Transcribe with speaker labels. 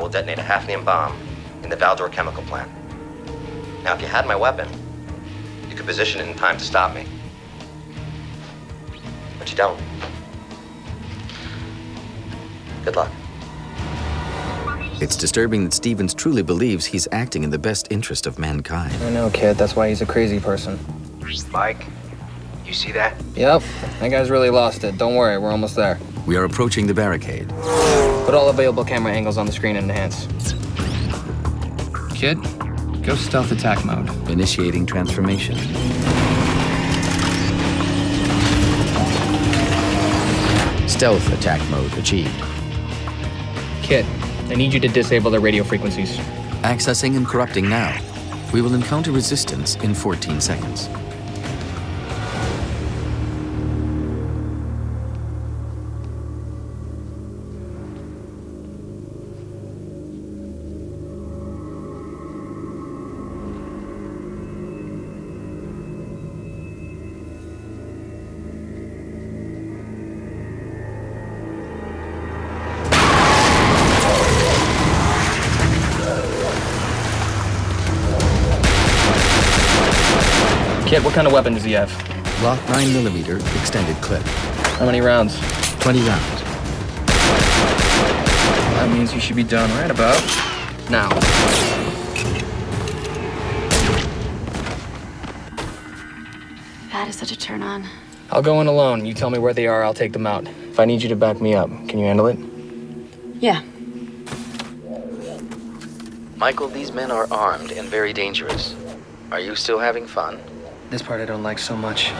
Speaker 1: I will detonate a hafnium bomb in the Valdor chemical plant. Now, if you had my weapon, you could position it in time to stop me. But you don't. Good luck.
Speaker 2: It's disturbing that Stevens truly believes he's acting in the best interest of mankind.
Speaker 3: I know, KITT. That's why he's a crazy person.
Speaker 4: Mike, you see that?
Speaker 3: Yep. That guy's really lost it. Don't worry, we're almost there.
Speaker 2: We are approaching the barricade.
Speaker 3: Put all available camera angles on the screen and enhance.
Speaker 5: KITT, go stealth attack mode.
Speaker 2: Initiating transformation.
Speaker 6: Stealth attack mode achieved.
Speaker 3: KITT, I need you to disable the radio frequencies.
Speaker 2: Accessing and corrupting now. We will encounter resistance in 14 seconds.
Speaker 3: KITT, what kind of weapon does he have?
Speaker 2: Glock 9mm extended clip.
Speaker 3: How many rounds?
Speaker 2: 20 rounds.
Speaker 5: That means you should be done right about
Speaker 3: Now.
Speaker 7: That is such a turn on.
Speaker 3: I'll go in alone. You tell me where they are, I'll take them out. If I need you to back me up, can you handle it?
Speaker 7: Yeah.
Speaker 2: Michael, these men are armed and very dangerous. Are you still having fun?
Speaker 3: This part I don't like so much.